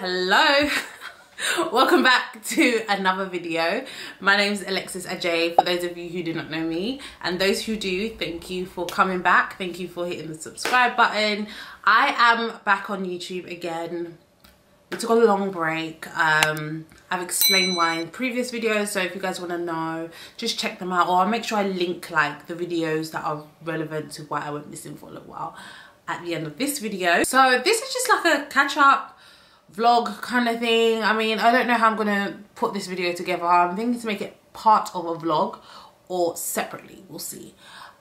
hello. Welcome back to another video. My name is Alexis Adjei for those of you who do not know me. And those who do thank you for coming back. Thank you for hitting the subscribe button. I am back on youtube again. We took a long break. Um i've explained why in previous videos so if you guys want to know just check them out. Or i'll make sure i link like the videos that are relevant to why i went missing for a little while at the end of this video. So this is just like a catch up vlog kind of thing. I mean, I don't know how I'm going to put this video together. I'm thinking to make it part of a vlog or separately. We'll see.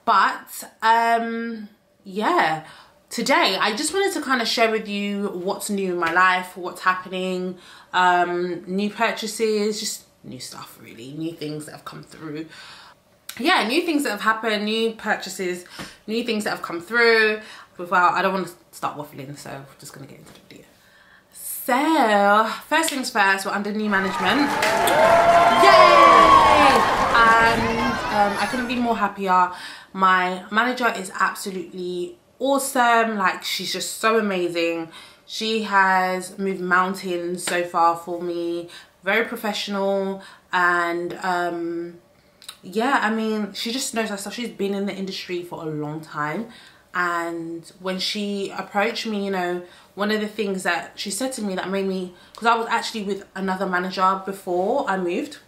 But, um, yeah. Today, I just wanted to kind of share with you what's new in my life, what's happening, um, new purchases, just new stuff really, new things that have come through. Yeah, new things that have happened, new purchases, new things that have come through. Without, I don't want to start waffling, so I'm just going to get into the video. So, first things first, we're under new management. Yay! And um, I couldn't be more happier. My manager is absolutely awesome. Like, she's just so amazing. She has moved mountains so far for me. Very professional. And, um, yeah, I mean, she just knows her stuff. She's been in the industry for a long time and when she approached me you know one of the things that she said to me that made me because I was actually with another manager before I moved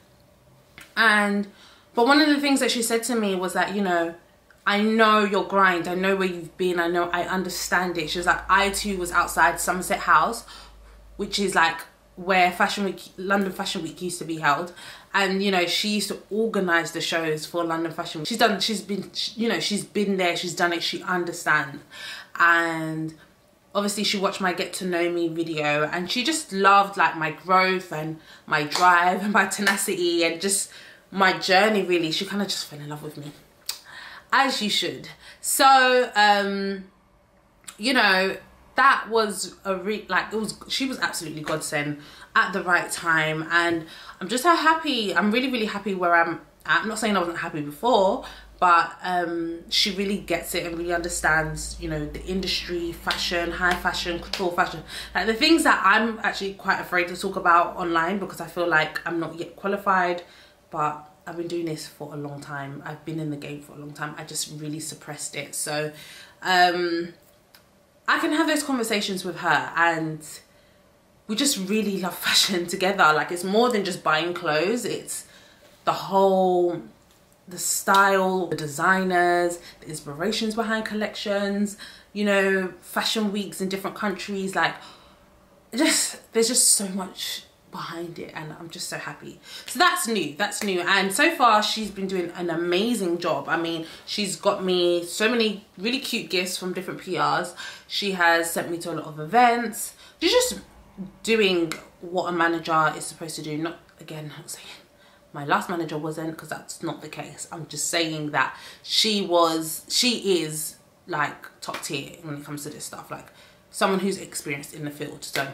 and but one of the things that she said to me was that you know I know your grind I know where you've been I know I understand it she was like I too was outside Somerset House which is like where Fashion Week, London Fashion Week used to be held. And, you know, she used to organise the shows for London Fashion Week. She's done, she's been, you know, she's been there, she's done it, she understands. And obviously she watched my get to know me video and she just loved like my growth and my drive and my tenacity and just my journey really. She kind of just fell in love with me. As you should. So, um, you know, that was a re like it was she was absolutely godsend at the right time and i'm just so happy i'm really really happy where i'm at i'm not saying i wasn't happy before but um, she really gets it and really understands you know the industry fashion high fashion couture fashion like the things that i'm actually quite afraid to talk about online because i feel like i'm not yet qualified but I've been doing this for a long time. I've been in the game for a long time. I just really suppressed it. So um, I can have those conversations with her and we just really love fashion together. Like it's more than just buying clothes. It's the whole, the style, the designers, the inspirations behind collections, you know, fashion weeks in different countries. Like just, there's just so much behind it and I'm just so happy. So that's new, that's new. And so far she's been doing an amazing job. I mean, she's got me so many really cute gifts from different PRs. She has sent me to a lot of events. She's just doing what a manager is supposed to do. Not, again, saying my last manager wasn't because that's not the case. I'm just saying that she was, she is like top tier when it comes to this stuff. Like someone who's experienced in the field. So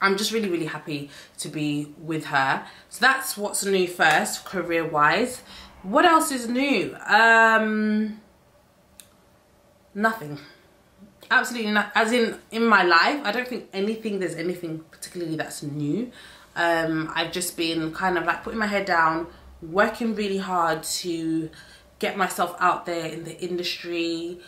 I'm just really, really happy to be with her. So that's what's new first, career-wise. What else is new? Um, nothing. Absolutely not. As in, in my life, I don't think anything, there's anything particularly that's new. Um, I've just been kind of like putting my head down, working really hard to get myself out there in the industry,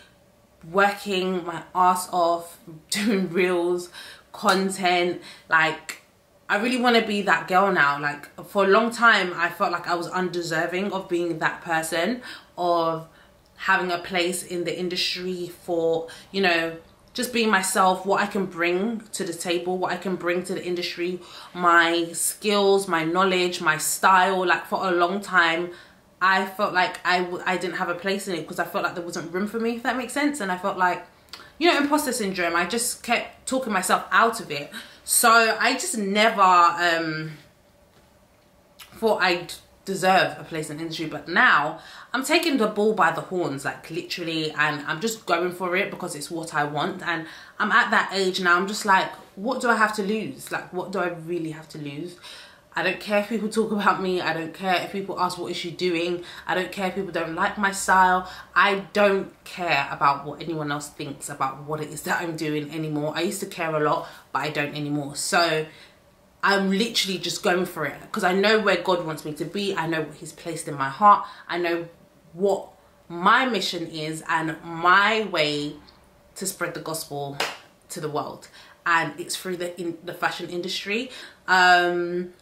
working my ass off, doing reels, content. Like I really want to be that girl now. Like for a long time I felt like I was undeserving of being that person of having a place in the industry for you know just being myself what I can bring to the table what I can bring to the industry my skills my knowledge my style like for a long time I felt like I w I didn't have a place in it because I felt like there wasn't room for me if that makes sense and I felt like you know, imposter syndrome. I just kept talking myself out of it. So I just never um, thought I'd deserve a place in industry. But now I'm taking the ball by the horns, like literally, and I'm just going for it because it's what I want. And I'm at that age now, I'm just like, what do I have to lose? Like, what do I really have to lose? I don't care if people talk about me. I don't care if people ask what is she doing. I don't care if people don't like my style. I don't care about what anyone else thinks about what it is that I'm doing anymore. I used to care a lot, but I don't anymore. So I'm literally just going for it because I know where God wants me to be. I know what he's placed in my heart. I know what my mission is and my way to spread the gospel to the world and it's through the in the fashion industry um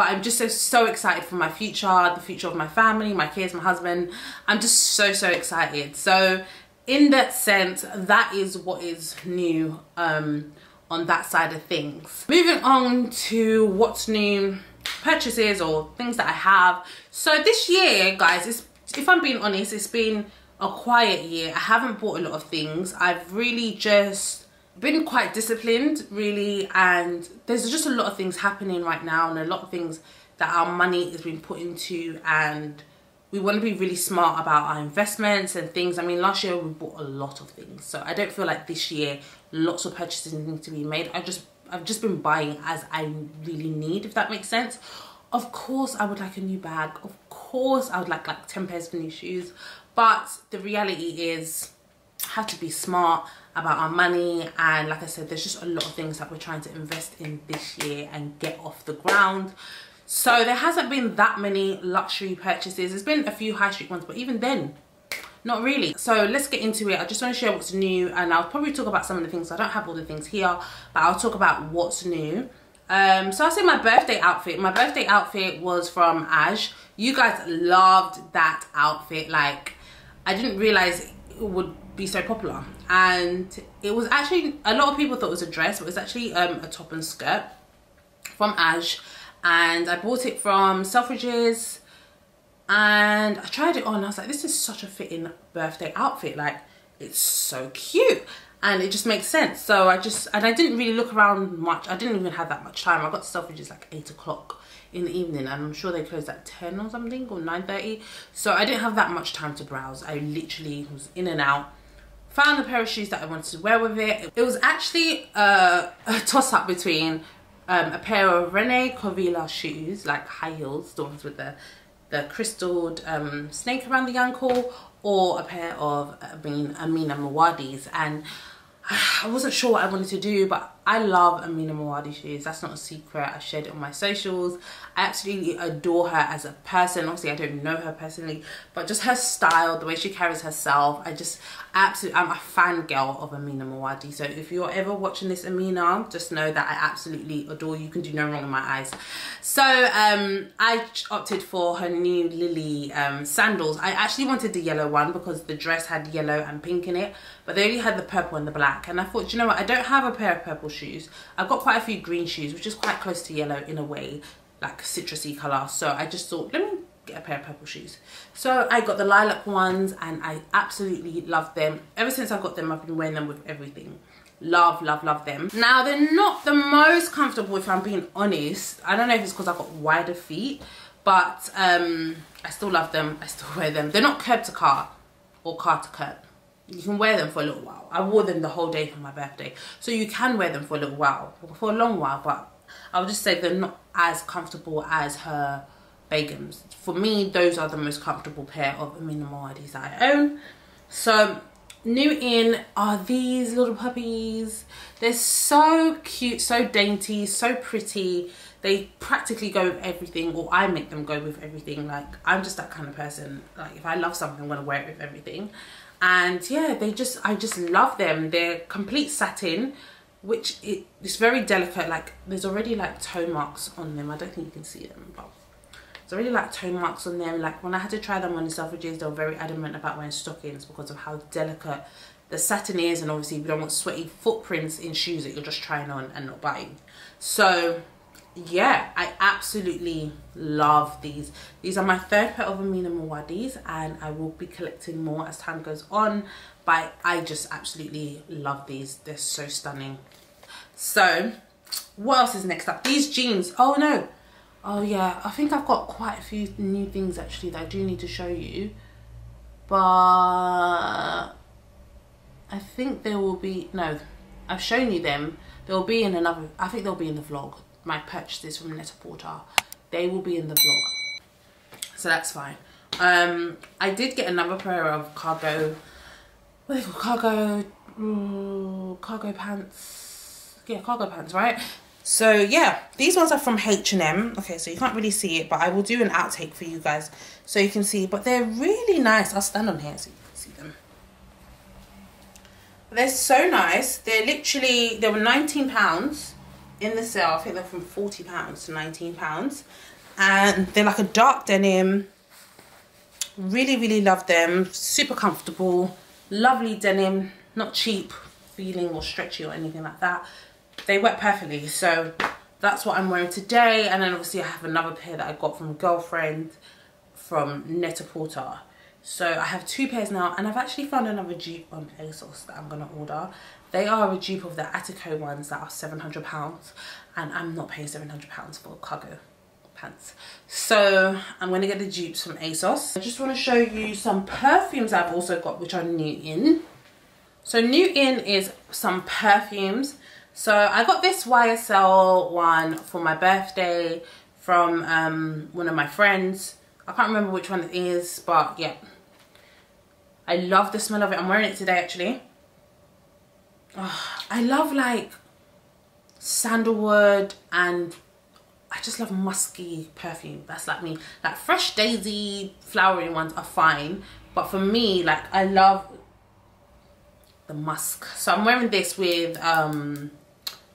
but I'm just so, so excited for my future, the future of my family, my kids, my husband. I'm just so, so excited. So in that sense, that is what is new um, on that side of things. Moving on to what's new purchases or things that I have. So this year, guys, if I'm being honest, it's been a quiet year. I haven't bought a lot of things. I've really just been quite disciplined really and there's just a lot of things happening right now and a lot of things that our money is being put into and we want to be really smart about our investments and things. I mean, last year we bought a lot of things. So I don't feel like this year lots of purchases need to be made. I just I've just been buying as I really need, if that makes sense. Of course, I would like a new bag. Of course, I would like like 10 pairs of new shoes. But the reality is I have to be smart about our money and like I said there's just a lot of things that we're trying to invest in this year and get off the ground so there hasn't been that many luxury purchases. There's been a few high street ones but even then not really. So let's get into it. I just want to share what's new and i'll probably talk about some of the things. I don't have all the things here but i'll talk about what's new. Um so i'll say my birthday outfit. My birthday outfit was from ash you guys loved that outfit. Like i didn't realize it would be so popular. And it was actually a lot of people thought it was a dress but it was actually um, a top and skirt from Ash and I bought it from Selfridges and I tried it on I was like this is such a fitting birthday outfit like it's so cute and it just makes sense. So I just and I didn't really look around much I didn't even have that much time. I got to Selfridges like 8 o'clock in the evening and I'm sure they closed at 10 or something or 9.30 so I didn't have that much time to browse. I literally was in and out found the pair of shoes that I wanted to wear with it. It was actually uh, a, a toss up between um, a pair of Rene Caovilla shoes, like high heels, the ones with the, the crystalled um, snake around the ankle, or a pair of I mean, Amina Muaddis. And I wasn't sure what I wanted to do, but I love Amina Muaddi shoes. That's not a secret. I shared it on my socials. I absolutely adore her as a person. Obviously, I don't know her personally, but just her style, the way she carries herself. I just absolutely, I'm a fan girl of Amina Muaddi. So if you're ever watching this, Amina, just know that I absolutely adore you. You can do no wrong in my eyes. So um, I opted for her new Lily um, sandals. I actually wanted the yellow one because the dress had yellow and pink in it, but they only had the purple and the black. And I thought, you know what, I don't have a pair of purple shoes. I've got quite a few green shoes, which is quite close to yellow in a way, like citrusy colour. So I just thought, let me get a pair of purple shoes. So I got the lilac ones and I absolutely love them. Ever since I got them, I've been wearing them with everything. Love, love, love them. Now, they're not the most comfortable, if I'm being honest. I don't know if it's because I've got wider feet, but um, I still love them. I still wear them. They're not curb to car or car to curb you can wear them for a little while. I wore them the whole day for my birthday. So you can wear them for a little while, for a long while, but I would just say they're not as comfortable as her Begums. For me, those are the most comfortable pair of that I own. So new in are these little puppies. They're so cute, so dainty, so pretty. They practically go with everything or I make them go with everything. Like I'm just that kind of person. Like if I love something, I'm gonna wear it with everything and yeah they just i just love them. They're complete satin which it, it's very delicate. Like there's already like tone marks on them. I don't think you can see them but there's already like tone marks on them. Like when i had to try them on the selfridges they were very adamant about wearing stockings because of how delicate the satin is. And obviously we don't want sweaty footprints in shoes that you're just trying on and not buying. So yeah i absolutely love these. These are my third pair of amina muaddis and i will be collecting more as time goes on but i just absolutely love these. They're so stunning. So what else is next up? These jeans. Oh no. Oh yeah i think i've got quite a few new things actually that i do need to show you. But i think there will be no i've shown you them. They'll be in another i think they'll be in the vlog my purchases from Net-a-Porter. they will be in the vlog. So that's fine. Um i did get another pair of cargo what they cargo cargo pants. Yeah cargo pants right? So yeah these ones are from h&m okay so you can't really see it but i will do an outtake for you guys so you can see. But they're really nice. I'll stand on here so you can see them. They're so nice. They're literally they were 19 pounds in the sale i think they're from 40 pounds to 19 pounds. And they're like a dark denim. Really really love them. Super comfortable. Lovely denim. Not cheap feeling or stretchy or anything like that. They work perfectly so that's what i'm wearing today. And then obviously i have another pair that i got from girlfriend from Net-a-Porter so i have two pairs now and i've actually found another dupe um, on asos that i'm gonna order they are a dupe of the Attico ones that are 700 pounds and i'm not paying 700 pounds for cargo pants. So i'm going to get the dupes from asos. I just want to show you some perfumes i've also got which are new in. So new in is some perfumes. So i got this ysl one for my birthday from um, one of my friends. I can't remember which one it is but yeah. I love the smell of it. I'm wearing it today actually oh, i love like sandalwood and I just love musky perfume. That's like me. Like fresh daisy flowering ones are fine. But for me, like I love the musk. So I'm wearing this with um,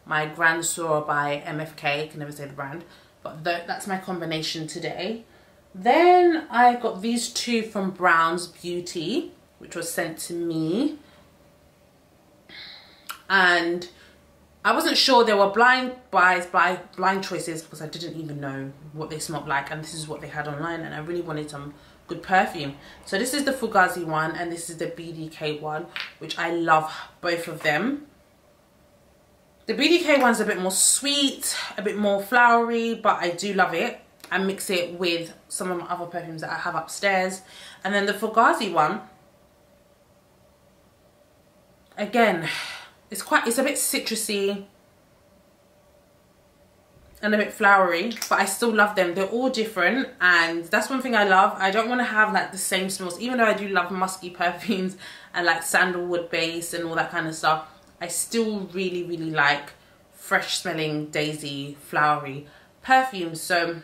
my Grand Soir by MFK. I can never say the brand. But th that's my combination today. Then I got these two from Brown's Beauty, which was sent to me. And I wasn't sure there were blind buys, by blind choices because I didn't even know what they smelled like and this is what they had online and I really wanted some good perfume. So this is the Fugazzi one and this is the BDK one which I love both of them. The BDK one's a bit more sweet, a bit more flowery but I do love it. I mix it with some of my other perfumes that I have upstairs. And then the Fugazzi one, again, it's quite, it's a bit citrusy and a bit flowery, but I still love them. They're all different and that's one thing I love. I don't want to have like the same smells, even though I do love musky perfumes and like sandalwood base and all that kind of stuff. I still really, really like fresh smelling daisy flowery perfumes. So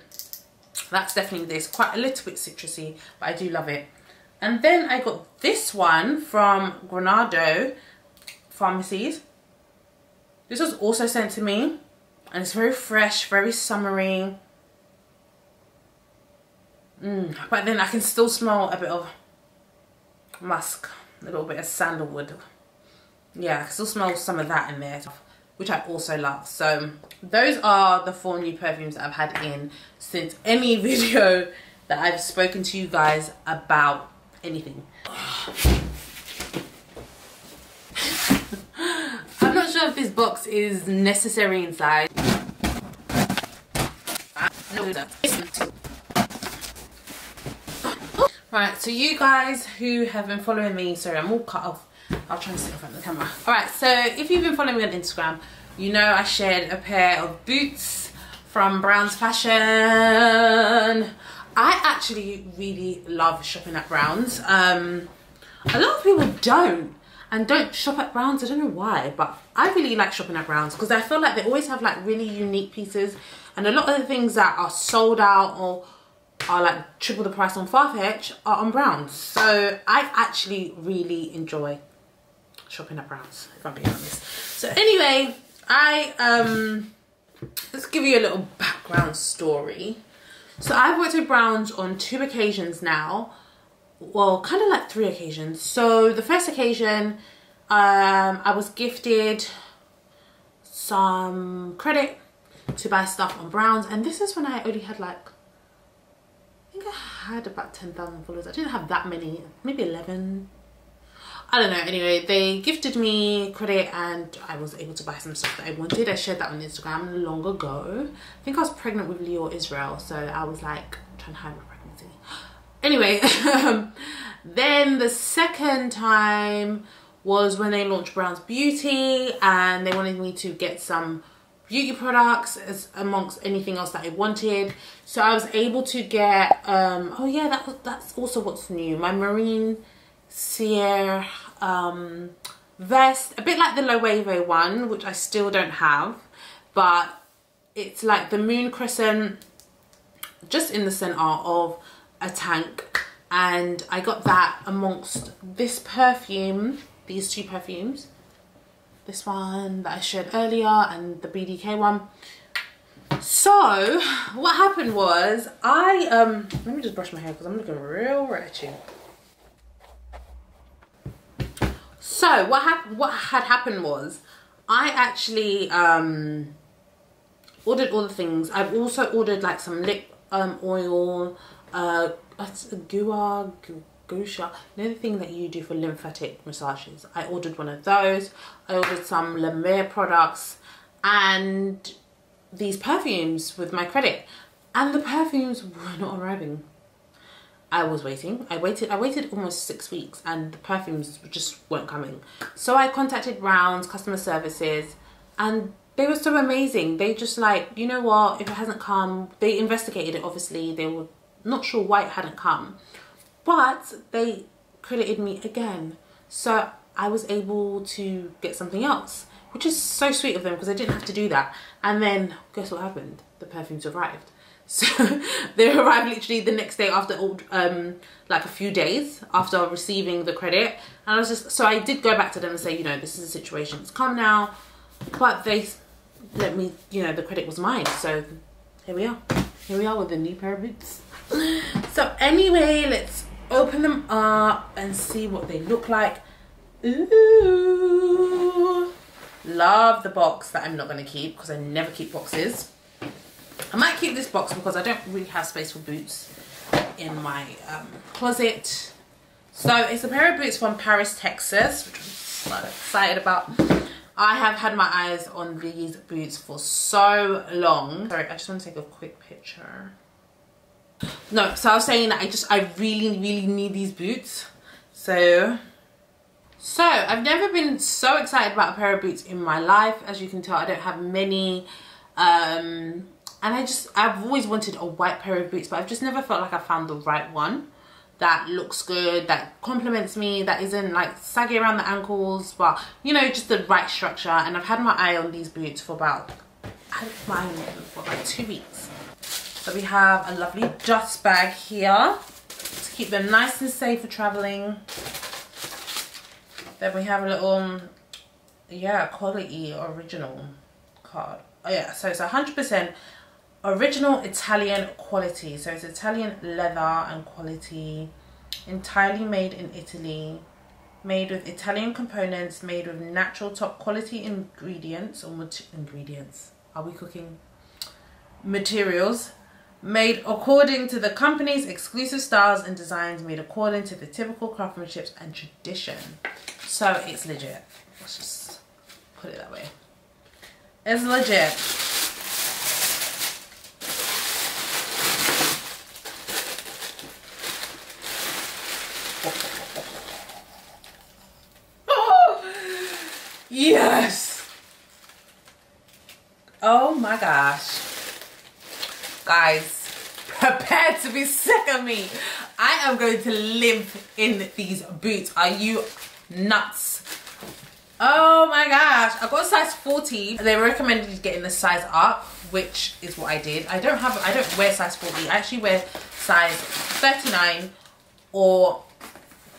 that's definitely this. Quite a little bit citrusy, but I do love it. And then I got this one from Granado pharmacies. This was also sent to me and it's very fresh, very summery. Mm, but then I can still smell a bit of musk, a little bit of sandalwood. Yeah, I still smell some of that in there, which I also love. So those are the four new perfumes that I've had in since any video that I've spoken to you guys about anything. sure if this box is necessary inside. Right, so you guys who have been following me, sorry, I'm all cut off. I'll try and sit in front of the camera. All right, so if you've been following me on Instagram, you know I shared a pair of boots from Browns Fashion. I actually really love shopping at Browns. Um, a lot of people don't and don't shop at Browns. I don't know why, but I really like shopping at Browns because I feel like they always have like really unique pieces and a lot of the things that are sold out or are like triple the price on Farfetch are on Browns. So I actually really enjoy shopping at Browns, if I'm being honest. So anyway, I, um, let's give you a little background story. So I've worked at Browns on two occasions now well kind of like three occasions. So the first occasion um, I was gifted some credit to buy stuff on Browns and this is when I only had like I think I had about 10,000 followers. I didn't have that many maybe 11 I don't know. Anyway they gifted me credit and I was able to buy some stuff that I wanted. I shared that on Instagram long ago. I think I was pregnant with Leo Israel so I was like trying to hide my anyway then the second time was when they launched Brown's Beauty and they wanted me to get some beauty products as amongst anything else that I wanted. So I was able to get, um, oh yeah, that that's also what's new. My Marine Serre um, vest, a bit like the Loewe one, which I still don't have, but it's like the moon crescent just in the center of a tank and I got that amongst this perfume, these two perfumes this one that I shared earlier and the BDK one. So what happened was I, um, let me just brush my hair because I'm looking real wretched. So what happened, what had happened was I actually, um, ordered all the things. I've also ordered like some lip um, oil, uh, Gua, Gusha, know thing that you do for lymphatic massages. I ordered one of those. I ordered some La Mer products and these perfumes with my credit. And the perfumes were not arriving. I was waiting. I waited I waited almost six weeks and the perfumes just weren't coming. So I contacted Browns customer services and they were so amazing. They just like, you know what, if it hasn't come, they investigated it obviously. They were not sure why it hadn't come but they credited me again. So I was able to get something else which is so sweet of them because I didn't have to do that. And then guess what happened? The perfumes arrived. So they arrived literally the next day after um like a few days after receiving the credit. And I was just so I did go back to them and say you know this is the situation. It's come now. But they let me you know the credit was mine. So here we are. Here we are with the new pair of boots so anyway let's open them up and see what they look like. Ooh. Love the box that I'm not going to keep because I never keep boxes. I might keep this box because I don't really have space for boots in my um, closet. So it's a pair of boots from Paris, Texas, which I'm so excited about. I have had my eyes on these boots for so long. Sorry, I just want to take a quick picture no so i was saying that i just i really really need these boots. So so i've never been so excited about a pair of boots in my life. As you can tell i don't have many um and i just i've always wanted a white pair of boots but i've just never felt like i found the right one that looks good that complements me that isn't like saggy around the ankles but you know just the right structure. And i've had my eye on these boots for about i had my eye on them for about two weeks so we have a lovely dust bag here to keep them nice and safe for traveling. Then we have a little, um, yeah, quality original card. Oh yeah, so it's 100% original Italian quality. So it's Italian leather and quality, entirely made in Italy, made with Italian components, made with natural top quality ingredients or ingredients. Are we cooking? Materials made according to the company's exclusive styles and designs made according to the typical craftsmanship and tradition. So it's legit. Let's just put it that way. It's legit. yes. Oh my gosh guys prepare to be sick of me. I am going to live in these boots. Are you nuts? Oh my gosh. I got a size 40 they recommended getting the size up which is what i did. I don't have i don't wear size 40 i actually wear size 39 or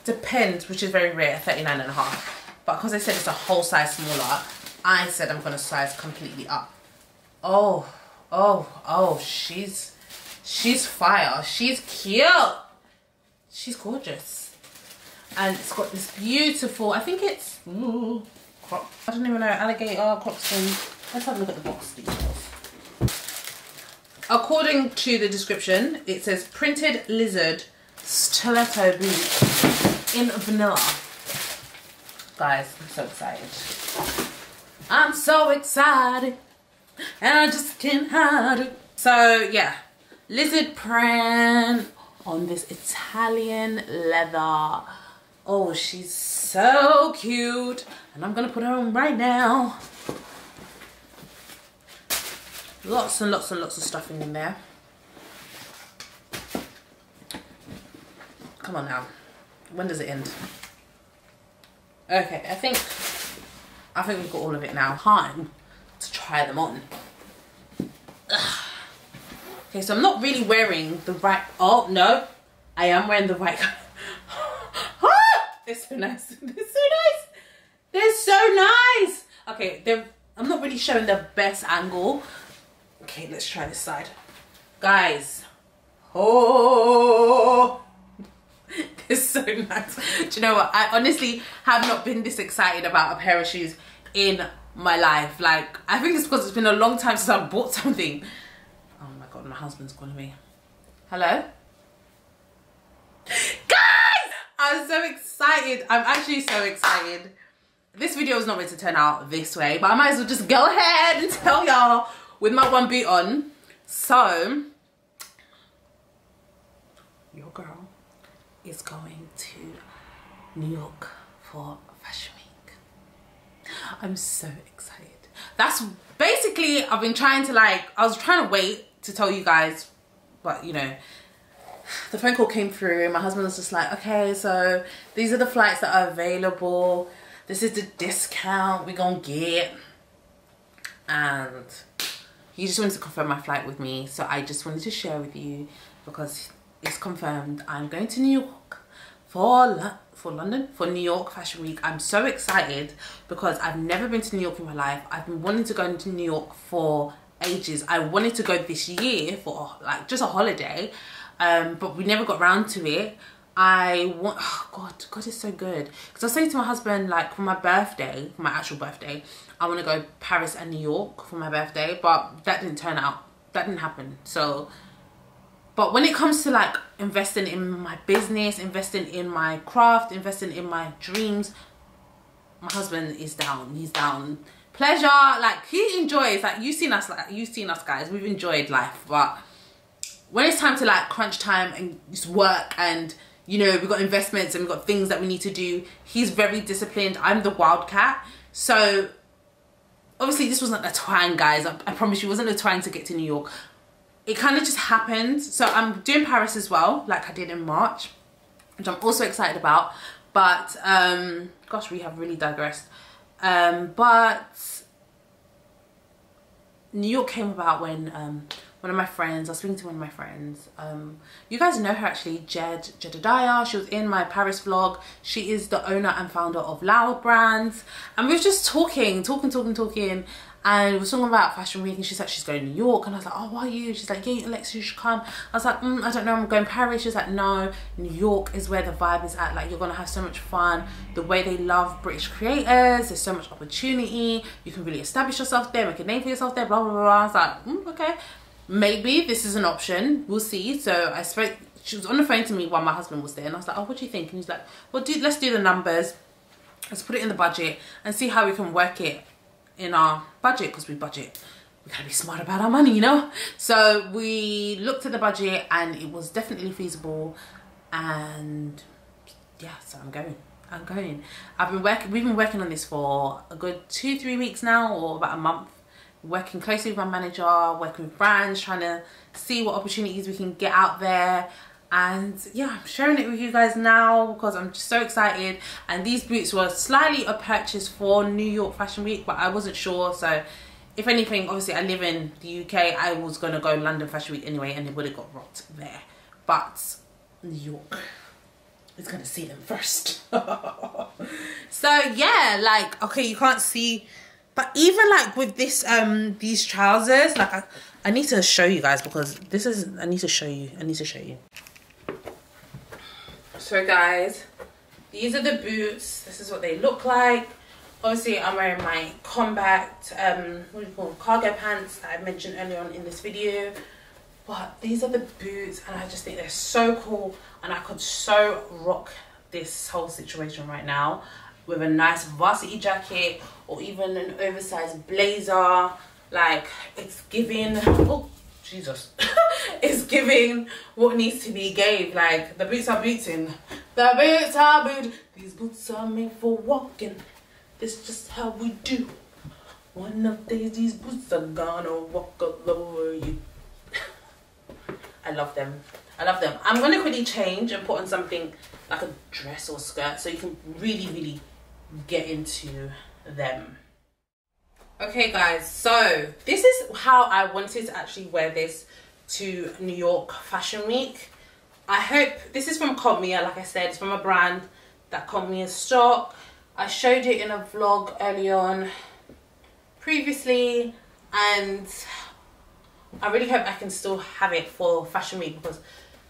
depends which is very rare 39 and a half. But because i said it's a whole size smaller i said i'm gonna size completely up. Oh Oh, oh, she's she's fire. She's cute. She's gorgeous. And it's got this beautiful, I think it's ooh, crop. I don't even know, alligator, crocston. Let's have a look at the box details. According to the description, it says printed lizard stiletto boot in vanilla. Guys, I'm so excited. I'm so excited and I just can't hide it. So yeah, lizard print on this Italian leather. Oh, she's so cute. And I'm gonna put her on right now. Lots and lots and lots of stuffing in there. Come on now. When does it end? Okay, I think I think we've got all of it now. To try them on. Ugh. Okay, so I'm not really wearing the right. Oh no, I am wearing the right. ah, they're so nice. They're so nice. They're so nice. Okay, they're. I'm not really showing the best angle. Okay, let's try this side, guys. Oh. It's so nice. Do you know what? I honestly have not been this excited about a pair of shoes in my life. Like, I think it's because it's been a long time since I bought something. Oh my god, my husband's calling me. Hello? Guys! I'm so excited. I'm actually so excited. This video is not meant to turn out this way, but I might as well just go ahead and tell y'all with my one boot on. So, your girl is going to New York for Fashion. I'm so excited. That's basically, I've been trying to like, I was trying to wait to tell you guys, but you know, the phone call came through my husband was just like, okay, so these are the flights that are available. This is the discount we're gonna get. And he just wanted to confirm my flight with me. So I just wanted to share with you because it's confirmed. I'm going to New York for for London for New York Fashion Week. I'm so excited because I've never been to New York in my life. I've been wanting to go into New York for ages. I wanted to go this year for like just a holiday, um, but we never got round to it. I want, oh God, God is so good. Because I was saying to my husband, like for my birthday, for my actual birthday, I want to go Paris and New York for my birthday, but that didn't turn out. That didn't happen. So but when it comes to like investing in my business investing in my craft investing in my dreams my husband is down. He's down. Pleasure like he enjoys like you've seen us like you've seen us guys. We've enjoyed life. But when it's time to like crunch time and just work and you know we've got investments and we've got things that we need to do he's very disciplined. I'm the wildcat. So obviously this wasn't a twang guys. I, I promise you wasn't a twang to get to new york it kind of just happened. So I'm doing Paris as well, like I did in March, which I'm also excited about. But, um, gosh, we have really digressed. Um, but New York came about when um, one of my friends, I was speaking to one of my friends. Um, you guys know her actually, Jed Jedediah. She was in my Paris vlog. She is the owner and founder of Loud Brands. And we were just talking, talking, talking, talking and we were talking about fashion week and she's like she's going to New York. And I was like oh why are you? She's like yeah Alexa you should come. I was like mm, I don't know I'm going Paris. She's like no New York is where the vibe is at. Like you're gonna have so much fun. The way they love British creators there's so much opportunity. You can really establish yourself there make a name for yourself there blah blah blah. I was like mm, okay. Maybe this is an option. We'll see. So I spoke she was on the phone to me while my husband was there and I was like oh what do you think? And he's like well do let's do the numbers. Let's put it in the budget and see how we can work it in our budget because we budget we gotta be smart about our money you know? So we looked at the budget and it was definitely feasible and yeah so i'm going i'm going. I've been working we've been working on this for a good two three weeks now or about a month. Working closely with my manager working with brands trying to see what opportunities we can get out there and yeah i'm sharing it with you guys now because i'm just so excited. And these boots were slightly a purchase for new york fashion week but i wasn't sure. So if anything obviously i live in the uk i was gonna go london fashion week anyway and it would have got rocked there. But new york is gonna see them first. So yeah like okay you can't see but even like with this um these trousers like I, I need to show you guys because this is I need to show you I need to show you so guys these are the boots. This is what they look like. Obviously i'm wearing my combat um what do you call them? cargo pants that i mentioned earlier on in this video. But these are the boots and i just think they're so cool. And i could so rock this whole situation right now with a nice varsity jacket or even an oversized blazer. Like it's giving oh jesus is giving what needs to be gave. Like the boots are booting. The boots are boot. These boots are made for walking. Is just how we do. One of these, these boots are gonna walk all over you. I love them. I love them. I'm gonna quickly change and put on something like a dress or skirt so you can really, really get into them. Okay guys, so this is how I wanted to actually wear this to New York Fashion Week. I hope, this is from Cotmere, like I said, it's from a brand that Cotmere stock. I showed it in a vlog early on previously and I really hope I can still have it for Fashion Week because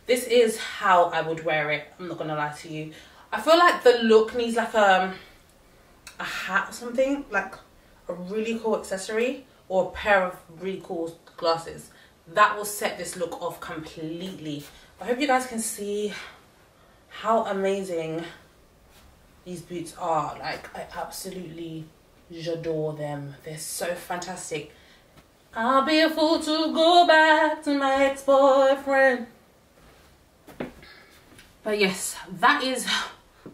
this is how I would wear it. I'm not gonna lie to you. I feel like the look needs like a, um, a hat or something, like a really cool accessory or a pair of really cool glasses. That will set this look off completely. I hope you guys can see how amazing these boots are. Like I absolutely adore them. They're so fantastic. I'll be a fool to go back to my ex-boyfriend. But yes, that is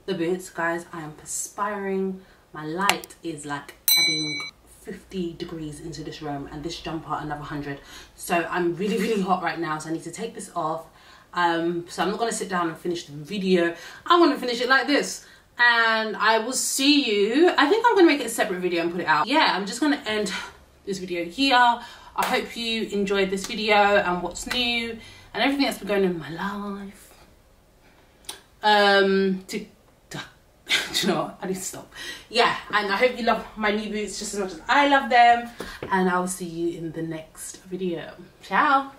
the boots, guys. I am perspiring. My light is like adding 50 degrees into this room and this jumper another 100. So I'm really, really hot right now. So I need to take this off. Um, so I'm not going to sit down and finish the video. I want to finish it like this. And I will see you. I think I'm going to make it a separate video and put it out. Yeah, I'm just going to end this video here. I hope you enjoyed this video and what's new and everything that's been going on in my life um to you know? I need to stop. Yeah, and I hope you love my new boots just as much as I love them. And I will see you in the next video. Ciao.